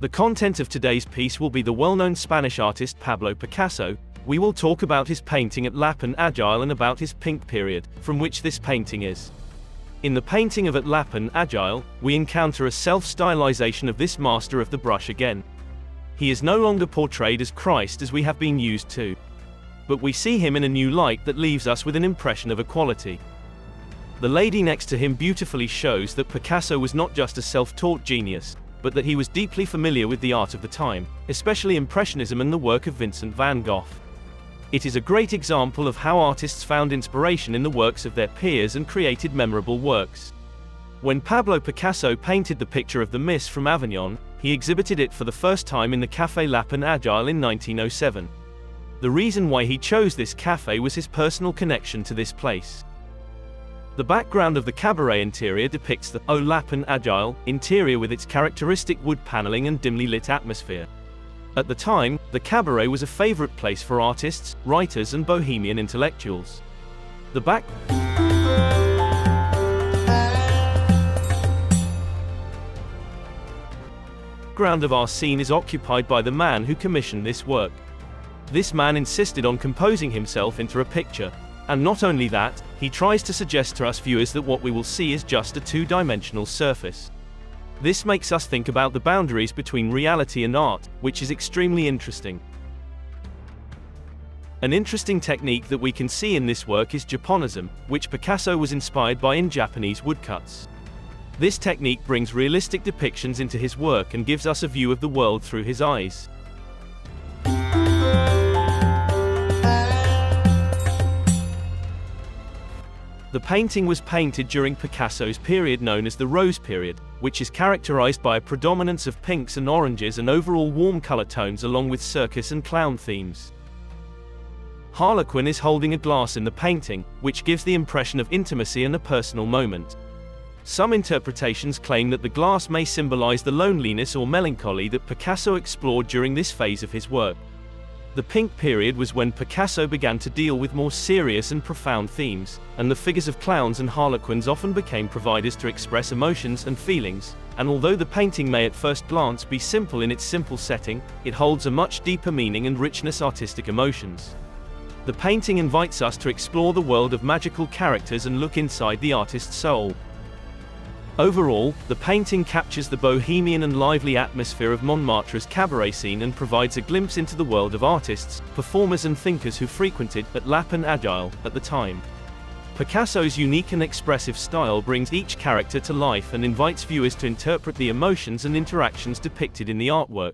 The content of today's piece will be the well-known Spanish artist Pablo Picasso. We will talk about his painting At Lapin Agile and about his pink period, from which this painting is. In the painting of At Lapin Agile, we encounter a self-stylization of this master of the brush again. He is no longer portrayed as Christ as we have been used to. But we see him in a new light that leaves us with an impression of equality. The lady next to him beautifully shows that Picasso was not just a self-taught genius, but that he was deeply familiar with the art of the time, especially Impressionism and the work of Vincent van Gogh. It is a great example of how artists found inspiration in the works of their peers and created memorable works. When Pablo Picasso painted the picture of the Miss from Avignon, he exhibited it for the first time in the Café Lapin Agile in 1907. The reason why he chose this cafe was his personal connection to this place. The background of the cabaret interior depicts the Au Lapin Agile interior with its characteristic wood paneling and dimly lit atmosphere. At the time, the cabaret was a favorite place for artists, writers and bohemian intellectuals. The back ground of our scene is occupied by the man who commissioned this work. This man insisted on composing himself into a picture, and not only that, he tries to suggest to us viewers that what we will see is just a two-dimensional surface. This makes us think about the boundaries between reality and art, which is extremely interesting. An interesting technique that we can see in this work is Japonism, which Picasso was inspired by in Japanese woodcuts. This technique brings realistic depictions into his work and gives us a view of the world through his eyes. The painting was painted during Picasso's period known as the Rose period, which is characterized by a predominance of pinks and oranges and overall warm color tones along with circus and clown themes. Harlequin is holding a glass in the painting, which gives the impression of intimacy and a personal moment. Some interpretations claim that the glass may symbolize the loneliness or melancholy that Picasso explored during this phase of his work. The pink period was when Picasso began to deal with more serious and profound themes, and the figures of clowns and harlequins often became providers to express emotions and feelings, and although the painting may at first glance be simple in its simple setting, it holds a much deeper meaning and richness artistic emotions. The painting invites us to explore the world of magical characters and look inside the artist's soul. Overall, the painting captures the bohemian and lively atmosphere of Montmartre's cabaret scene and provides a glimpse into the world of artists, performers and thinkers who frequented at Lapin Agile at the time. Picasso's unique and expressive style brings each character to life and invites viewers to interpret the emotions and interactions depicted in the artwork.